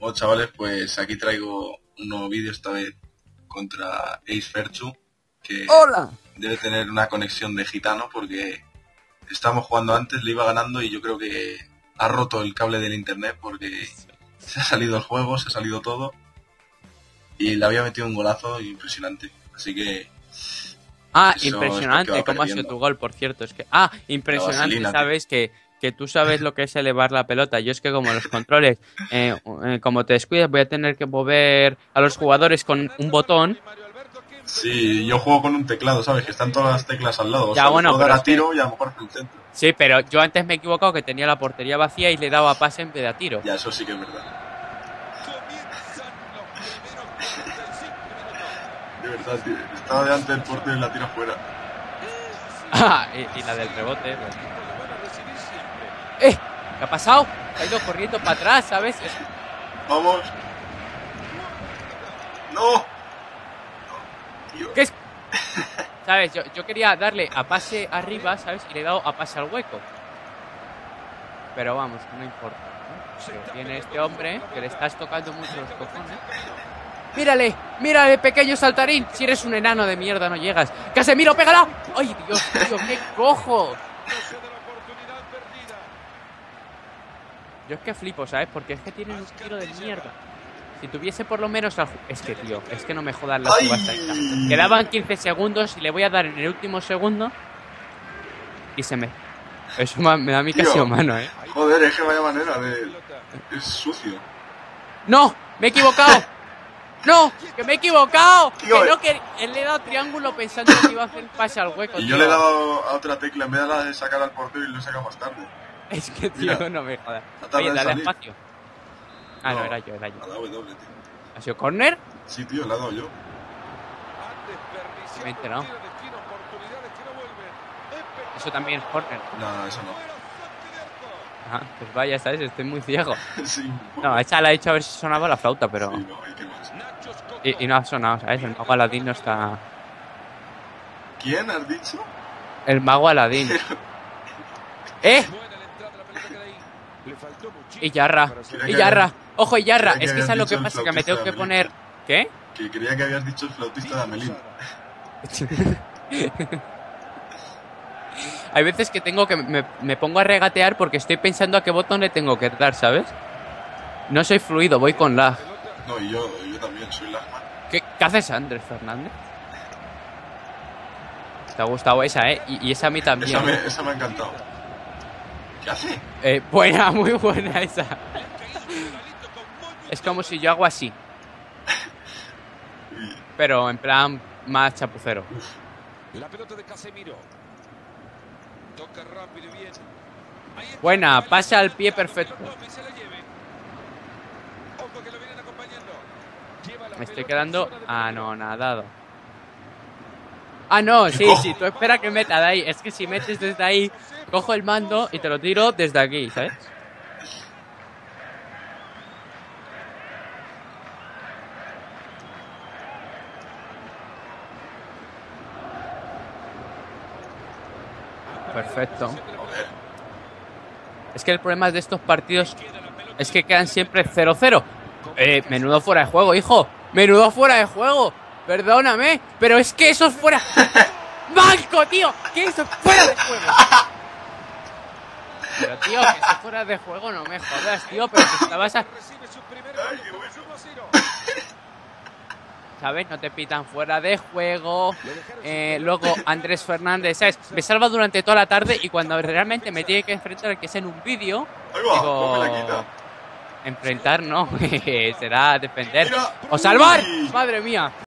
Hola chavales, pues aquí traigo un nuevo vídeo esta vez contra Ace Ferchu, que ¡Hola! debe tener una conexión de gitano porque estábamos jugando antes, le iba ganando y yo creo que ha roto el cable del internet porque se ha salido el juego, se ha salido todo y le había metido un golazo impresionante. Así que Ah, impresionante cómo ha sido tu gol, por cierto. Es que, ah, impresionante, sabes que, que tú sabes lo que es elevar la pelota. Yo es que como los controles, eh, eh, como te descuidas, voy a tener que mover a los jugadores con un botón. sí, yo juego con un teclado, ¿sabes? Que están todas las teclas al lado. O Ya, sea, bueno, puedo dar pero a es que- tiro y a lo mejor por el centro. Sí, pero yo antes me he equivocado que tenía la portería vacía y le daba pase en vez de a tiro. Ya, eso sí que es verdad. De verdad, tío. Estaba delante del portero y la tira fuera. Ah, y, y la del rebote. pues. ¡Eh! ¿Qué ha pasado? Ha ido corriendo para atrás, ¿sabes? Es- Vamos. No. ¿Qué es? ¿Sabes? Yo, yo quería darle a pase arriba, ¿sabes? Y le he dado a pase al hueco. Pero vamos, no importa. ¿no? Tiene este hombre que le estás tocando mucho los cojones. ¡Mírale! ¡Mírale, pequeño saltarín! Si eres un enano de mierda, no llegas. ¡Casemiro, pégala! ¡Ay, Dios mío, qué cojo! Yo es que flipo, ¿sabes? Porque es que tienen un tiro de mierda. Si tuviese por lo menos... ju- Es que, tío, es que no me jodas la ¡Ay! subasta esta. Quedaban 15 segundos y le voy a dar en el último segundo. Y se me. Eso me, da a mí casi humano, ¿eh? Joder, es que vaya manera de. Es sucio. ¡No! ¡Me he equivocado! ¡No! ¡Que me he equivocado! Tío, que no, eh. que él le he dado triángulo pensando que iba a hacer pase al hueco. Y tío. yo le he dado a otra tecla en vez de la de sacar al portero y lo saca más tarde. Es que, tío, Mira. no me jodas. Oye, en dale salir. espacio. Ah, no, No. era yo, era yo. A la W, tío. ¿Ha sido corner? Sí, tío, le he dado yo. Me he enterado. Eso también es corner. No, eso no. Ajá, pues vaya, ¿sabes? Estoy muy ciego. sí. No, esa la he hecho a ver si sonaba la flauta, pero. Sí, no, ¿y qué más? Y, y no ha sonado, ¿sabes? El mago Aladín no está. ¿Quién has dicho? El mago Aladín. ¡Eh! Y Yarra. Y Yarra. Ojo, y Yarra. Que Es que sabes lo que pasa, que me tengo que poner. ¿Qué? Que creía que habías dicho el flautista de Amelín. Hay veces que tengo que. Me, me pongo a regatear porque estoy pensando a qué botón le tengo que dar, ¿sabes? No soy fluido, voy con lag. No, y yo, yo también soy la ¿Qué, qué haces, Andrés Fernández? Te ha gustado esa, ¿eh? Y, y esa a mí también. Esa me, esa me ha encantado. ¿Qué hace? Eh, buena, muy buena esa. Es como si yo hago así, pero en plan más chapucero. La pelota de Casemiro. Toca rápido y bien. Buena, pasa al pie perfecto. Me estoy quedando anonadado. Ah, no, sí, sí, tú espera que meta de ahí. Es que si metes desde ahí, cojo el mando y te lo tiro desde aquí, ¿sabes? Perfecto. Es que el problema de estos partidos es que quedan siempre 0-0. Eh, menudo fuera de juego, hijo. Menudo fuera de juego. Perdóname, pero es que eso es fuera. ¡Banco, tío! Que eso es fuera de juego. Pero, tío, que eso es fuera de juego, no me jodas, tío. Pero que estabas a... Recibe su primer Ay, gol qué por bueno. 1 a 0. ¿Sabes? No te pitan fuera de juego. Eh, luego Andrés Fernández, ¿sabes? Me salva durante toda la tarde y cuando realmente me tiene que enfrentar, que es en un vídeo, Digo- enfrentar no, será defender. ¡O salvar! ¡Madre mía!